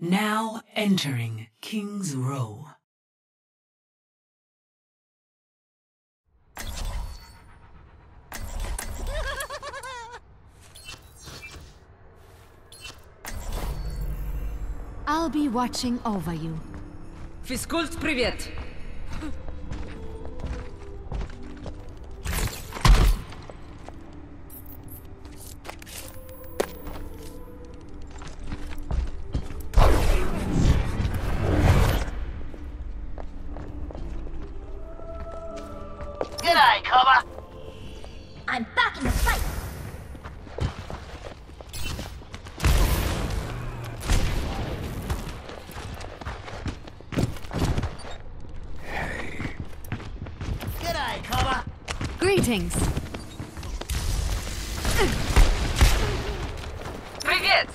Now entering King's Row. I'll be watching over you. Физкульт, привет! Greetings. Привет!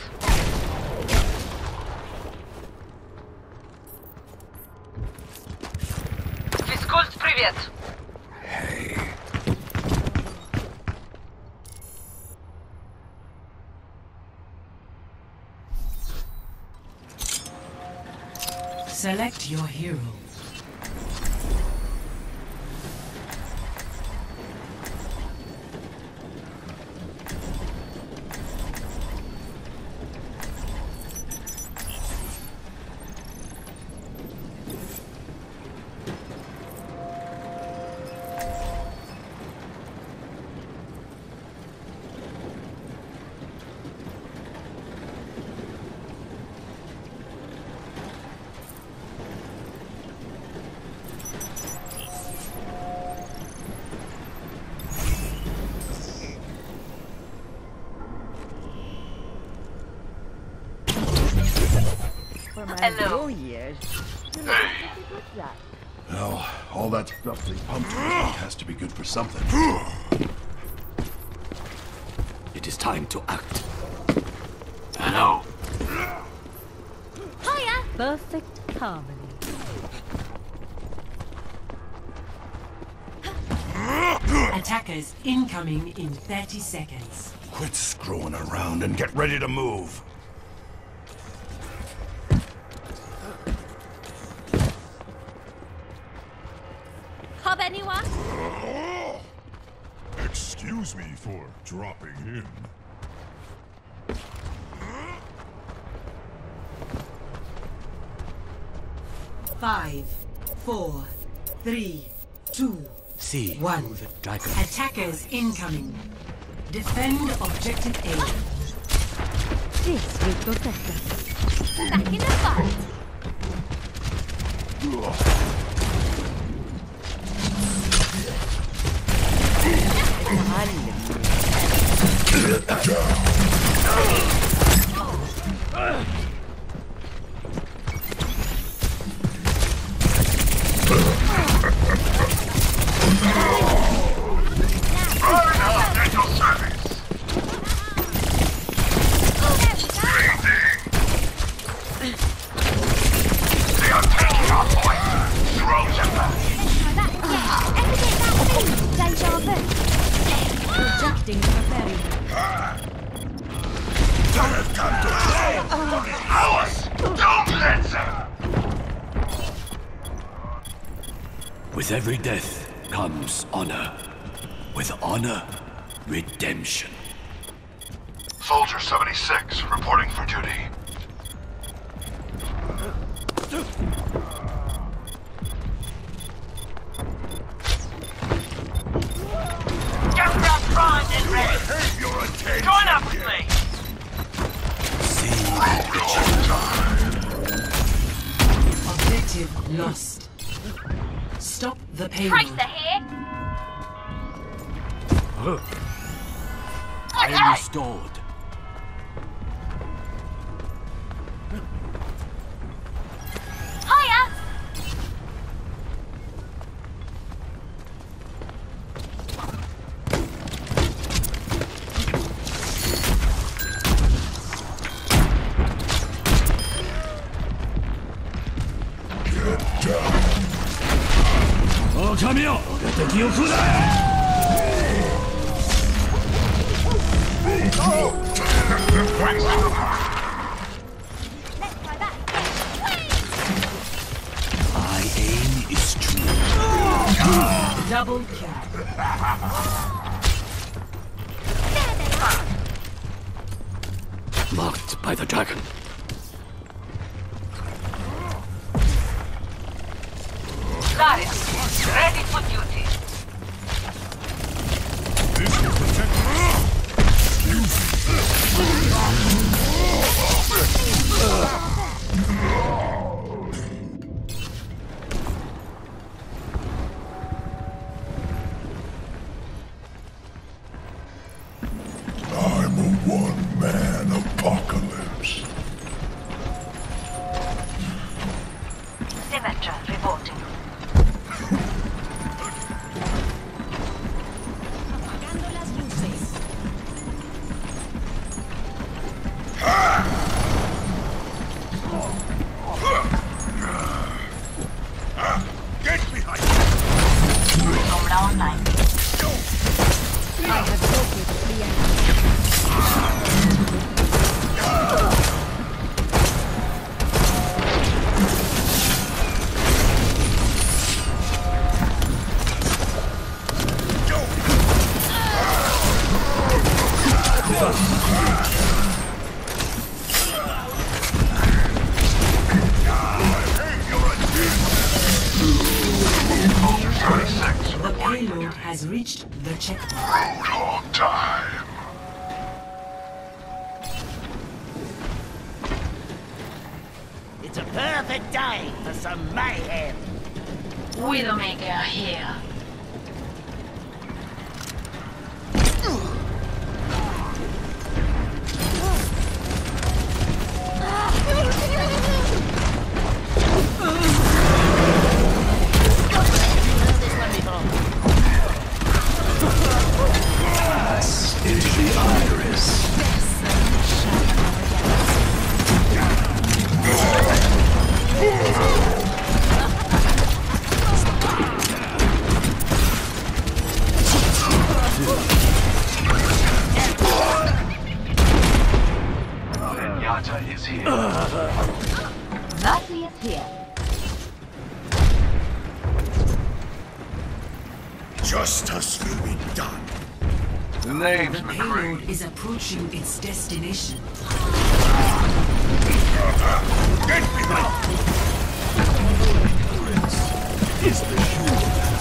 Физкульт, привет! Select your hero. Hello. Well, all that stuff they pumped in me has to be good for something. It is time to act. Hello. Hiya. Perfect harmony. Attackers incoming in 30 seconds. Quit screwing around and get ready to move. Excuse me for dropping in. Five, four, three, two, See one. the dragon. Attackers incoming. Defend objective A. This will protect us. Back in the fight. Dental Come to. Ours. Don't let them. With every death comes honor. With honor, redemption. Soldier 76, reporting for duty. Lost. Stop the payload. Tracer here. I am restored. 敵を食うな Let's try that aim is true. Double kill. Marked by the dragon. Zarya, ready for duty. Get behind Sombra online. I have located the enemy. The payload has reached the checkpoint. Roadhog time. It's a perfect day for some mayhem. Widowmaker here. Zenyatta is here. Nazi is here. Justice will be done. The name's The McCree. payload is approaching its destination. Get behind Is the shoe.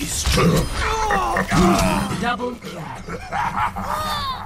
Is true. Double kill.